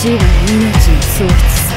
死は命の喪失。